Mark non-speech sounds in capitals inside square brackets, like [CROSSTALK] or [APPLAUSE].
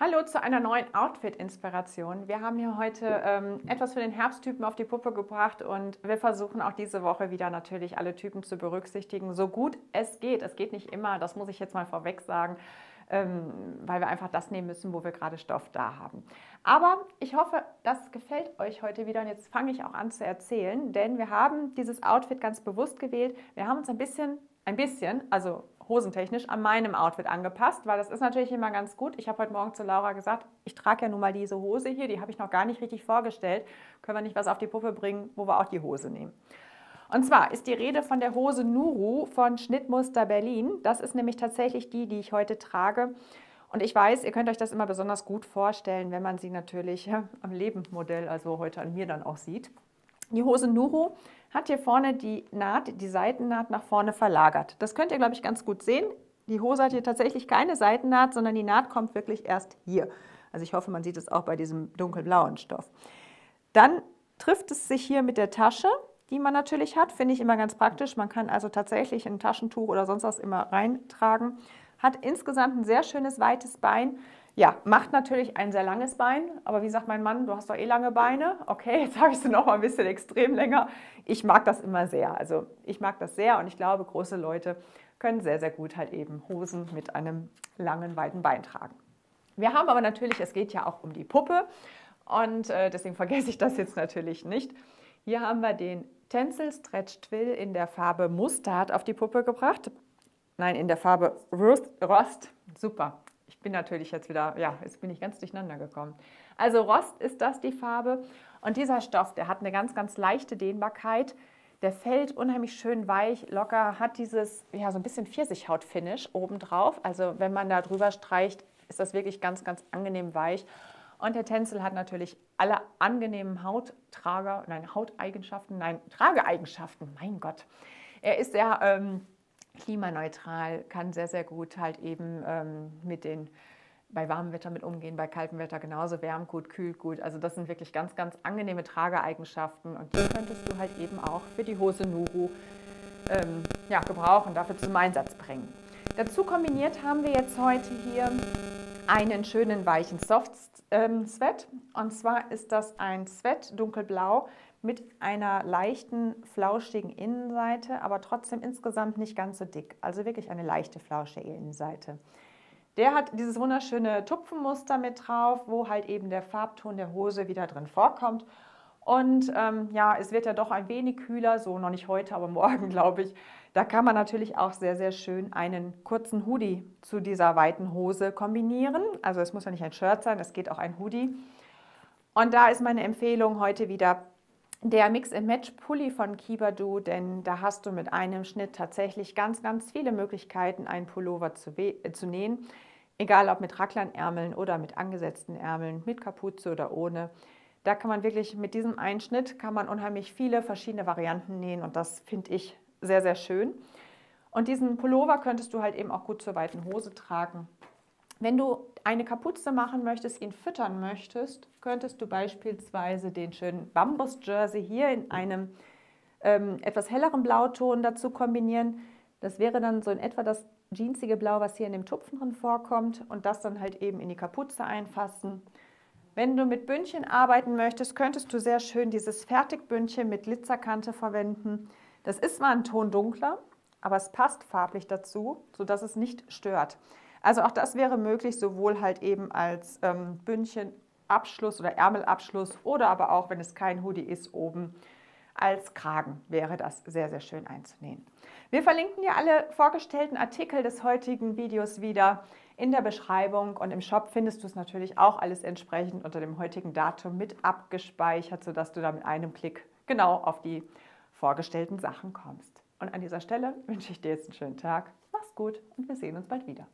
Hallo zu einer neuen Outfit-Inspiration. Wir haben hier heute ähm, etwas für den Herbsttypen auf die Puppe gebracht und wir versuchen auch diese Woche wieder natürlich alle Typen zu berücksichtigen, so gut es geht. Es geht nicht immer, das muss ich jetzt mal vorweg sagen, ähm, weil wir einfach das nehmen müssen, wo wir gerade Stoff da haben. Aber ich hoffe, das gefällt euch heute wieder und jetzt fange ich auch an zu erzählen, denn wir haben dieses Outfit ganz bewusst gewählt. Wir haben uns ein bisschen, ein bisschen, also hosentechnisch an meinem Outfit angepasst, weil das ist natürlich immer ganz gut. Ich habe heute Morgen zu Laura gesagt, ich trage ja nun mal diese Hose hier, die habe ich noch gar nicht richtig vorgestellt. Können wir nicht was auf die Puppe bringen, wo wir auch die Hose nehmen. Und zwar ist die Rede von der Hose Nuru von Schnittmuster Berlin. Das ist nämlich tatsächlich die, die ich heute trage. Und ich weiß, ihr könnt euch das immer besonders gut vorstellen, wenn man sie natürlich am Lebendmodell, also heute an mir dann auch sieht. Die Hose Nuru hat hier vorne die Naht, die Seitennaht nach vorne verlagert. Das könnt ihr, glaube ich, ganz gut sehen. Die Hose hat hier tatsächlich keine Seitennaht, sondern die Naht kommt wirklich erst hier. Also ich hoffe, man sieht es auch bei diesem dunkelblauen Stoff. Dann trifft es sich hier mit der Tasche, die man natürlich hat. Finde ich immer ganz praktisch. Man kann also tatsächlich ein Taschentuch oder sonst was immer reintragen. Hat insgesamt ein sehr schönes, weites Bein. Ja, macht natürlich ein sehr langes Bein, aber wie sagt mein Mann, du hast doch eh lange Beine. Okay, jetzt habe ich sie noch mal ein bisschen extrem länger. Ich mag das immer sehr. Also ich mag das sehr und ich glaube, große Leute können sehr, sehr gut halt eben Hosen mit einem langen, weiten Bein tragen. Wir haben aber natürlich, es geht ja auch um die Puppe und äh, deswegen vergesse ich das jetzt natürlich nicht. Hier haben wir den Tencel Stretch Twill in der Farbe Mustard auf die Puppe gebracht. Nein, in der Farbe Rust. Rost. Super ich bin natürlich jetzt wieder, ja, jetzt bin ich ganz durcheinander gekommen. Also Rost ist das die Farbe und dieser Stoff, der hat eine ganz, ganz leichte Dehnbarkeit. Der fällt unheimlich schön weich, locker, hat dieses, ja, so ein bisschen Pfirsichhaut-Finish obendrauf. Also wenn man da drüber streicht, ist das wirklich ganz, ganz angenehm weich. Und der Tencel hat natürlich alle angenehmen Hauttrager, nein, Hauteigenschaften, nein, Trageeigenschaften, mein Gott. Er ist sehr ähm, klimaneutral, kann sehr, sehr gut halt eben ähm, mit den bei warmem Wetter mit umgehen, bei kaltem Wetter genauso, wärmt gut, kühlt gut. Also das sind wirklich ganz, ganz angenehme Trageeigenschaften und die könntest du halt eben auch für die Hose Nuru ähm, ja, gebrauchen, dafür zum Einsatz bringen. Dazu kombiniert haben wir jetzt heute hier einen schönen weichen Soft-Sweat ähm, und zwar ist das ein Sweat dunkelblau mit einer leichten, flauschigen Innenseite, aber trotzdem insgesamt nicht ganz so dick. Also wirklich eine leichte, flauschige Innenseite. Der hat dieses wunderschöne Tupfenmuster mit drauf, wo halt eben der Farbton der Hose wieder drin vorkommt. Und ähm, ja, es wird ja doch ein wenig kühler, so noch nicht heute, aber morgen, [LAUGHS] glaube ich. Da kann man natürlich auch sehr, sehr schön einen kurzen Hoodie zu dieser weiten Hose kombinieren. Also es muss ja nicht ein Shirt sein, es geht auch ein Hoodie. Und da ist meine Empfehlung heute wieder der Mix-and-Match-Pulli von Kibadu, denn da hast du mit einem Schnitt tatsächlich ganz, ganz viele Möglichkeiten, einen Pullover zu, äh, zu nähen. Egal ob mit Racklernärmeln oder mit angesetzten Ärmeln, mit Kapuze oder ohne. Da kann man wirklich mit diesem Einschnitt kann man unheimlich viele verschiedene Varianten nähen und das finde ich sehr, sehr schön. Und diesen Pullover könntest du halt eben auch gut zur weiten Hose tragen. Wenn du eine Kapuze machen möchtest, ihn füttern möchtest, könntest du beispielsweise den schönen Bambus-Jersey hier in einem ähm, etwas helleren Blauton dazu kombinieren. Das wäre dann so in etwa das jeansige Blau, was hier in dem Tupfen drin vorkommt und das dann halt eben in die Kapuze einfassen. Wenn du mit Bündchen arbeiten möchtest, könntest du sehr schön dieses Fertigbündchen mit Glitzerkante verwenden. Das ist zwar ein Ton dunkler, aber es passt farblich dazu, sodass es nicht stört. Also auch das wäre möglich, sowohl halt eben als ähm, Bündchenabschluss oder Ärmelabschluss oder aber auch, wenn es kein Hoodie ist, oben als Kragen wäre das sehr, sehr schön einzunähen. Wir verlinken dir alle vorgestellten Artikel des heutigen Videos wieder in der Beschreibung und im Shop findest du es natürlich auch alles entsprechend unter dem heutigen Datum mit abgespeichert, sodass du da mit einem Klick genau auf die vorgestellten Sachen kommst. Und an dieser Stelle wünsche ich dir jetzt einen schönen Tag. Mach's gut und wir sehen uns bald wieder.